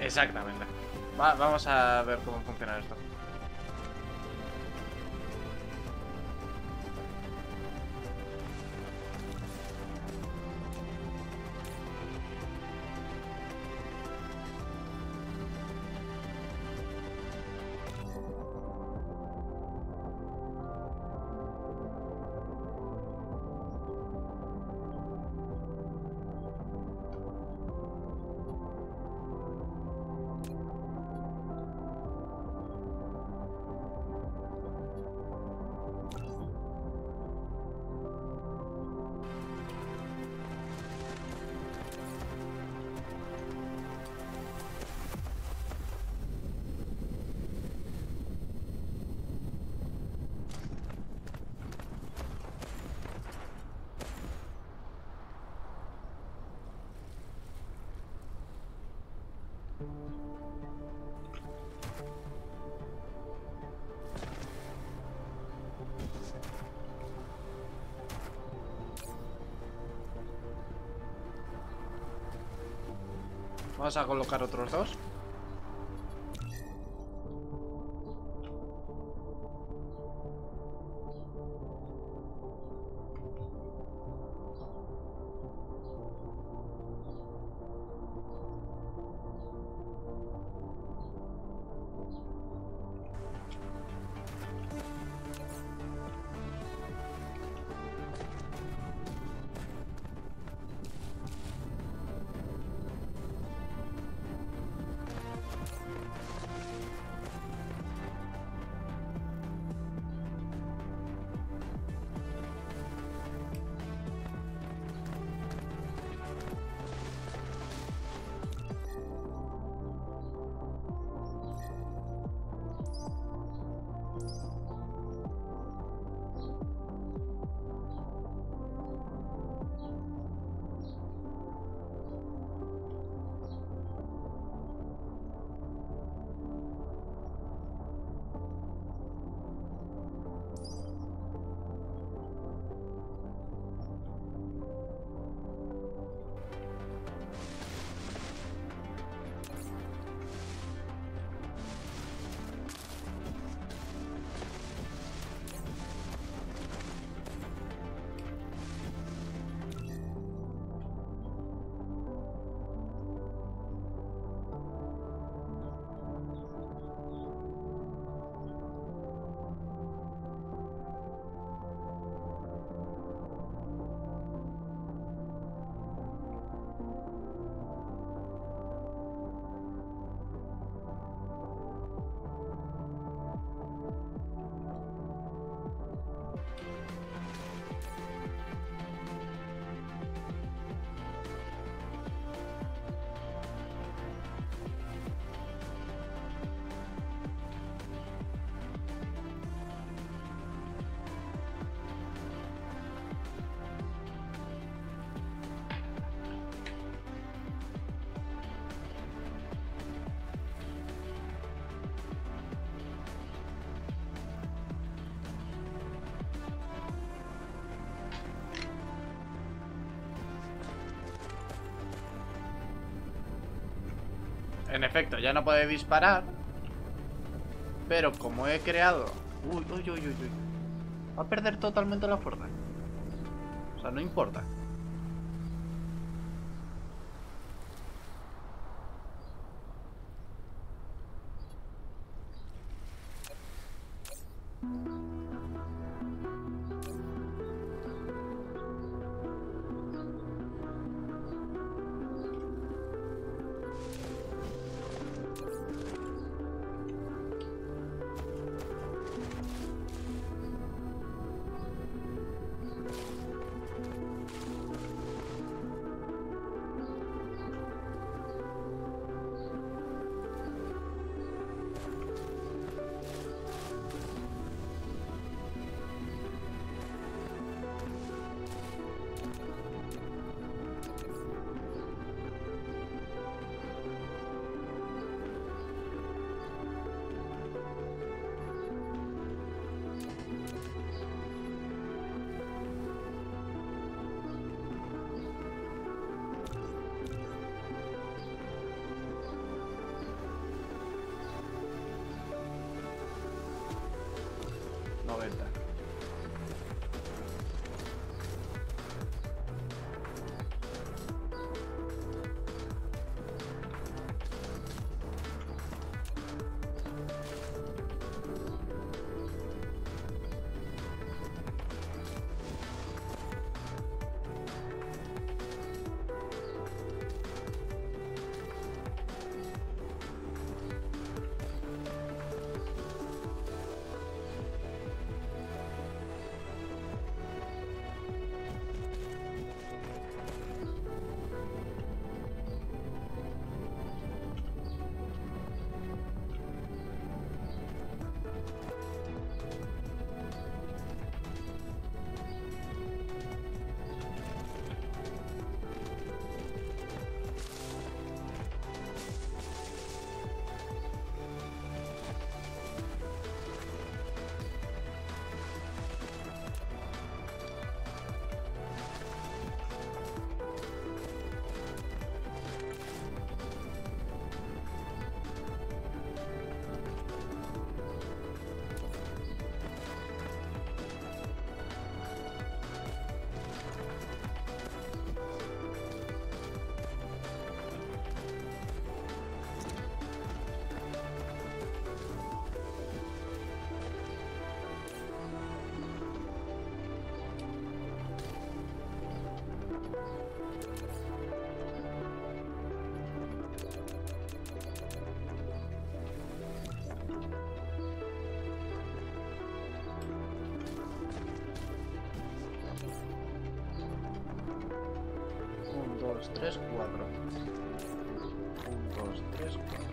Exactamente. Va- vamos a ver cómo funciona esto. Vamos a colocar otros dos. En efecto, ya no puede disparar. Pero como he creado... Uy, uy, uy, uy, uy. Va a perder totalmente la fuerza. O sea, no importa. Dos, tres, cuatro. Un, dos, tres, cuatro.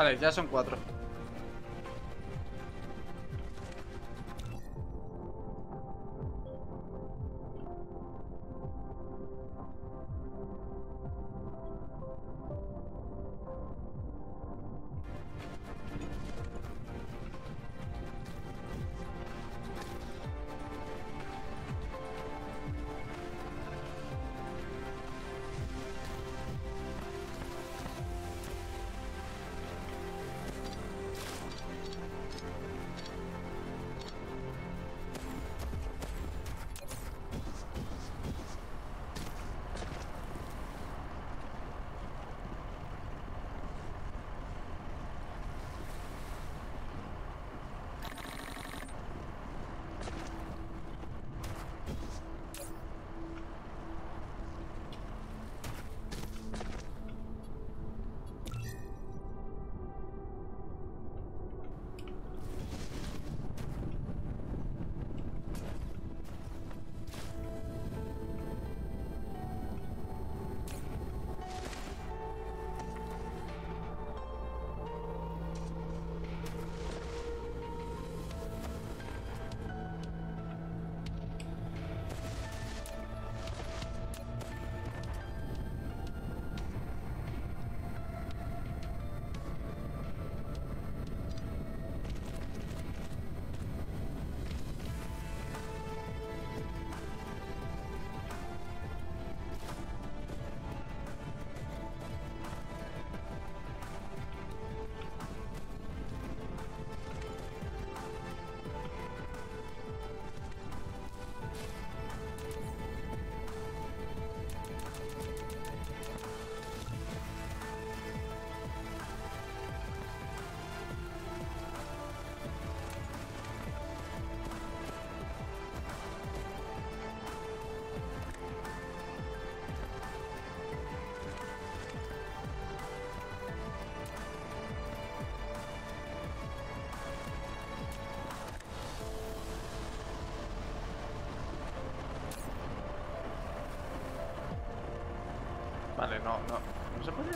Vale, ya son cuatro. Vale, no, no. No se puede.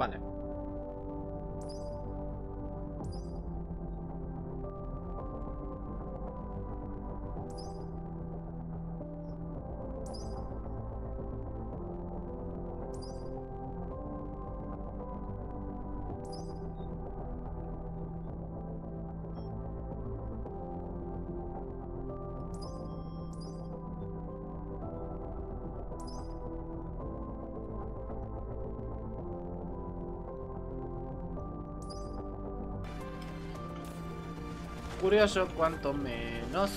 Vale. Curioso, cuanto menos.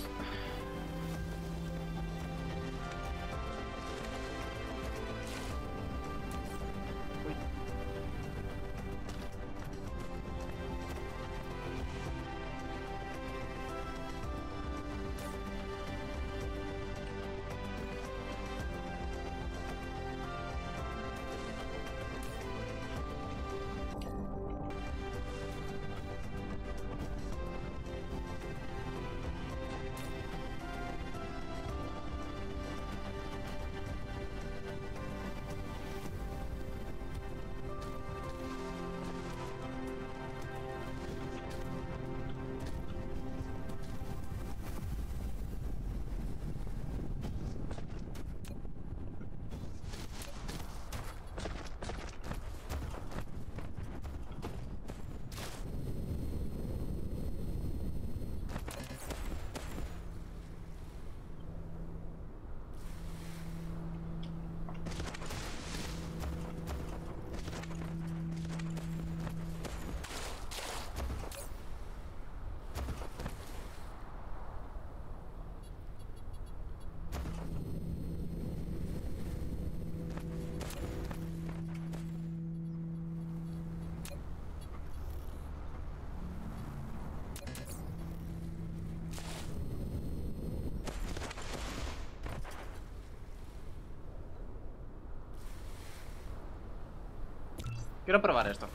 Quiero probar esto.